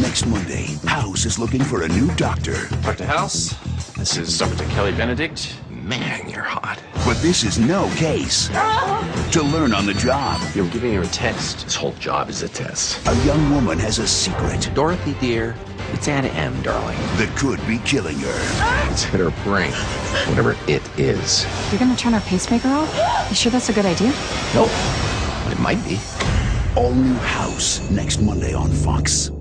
Next Monday, House is looking for a new doctor. Dr. House, this is Dr. Kelly Benedict. Man, you're hot. But this is no case. To learn on the job, You're giving her a test. This whole job is a test. a young woman has a secret Dorothy, dear, it's Anna M, darling. that could be killing her. It's hit her brain, whatever it is. You're gonna turn our pacemaker off? You sure that's a good idea? Nope. It might be. All new House next Monday on Fox.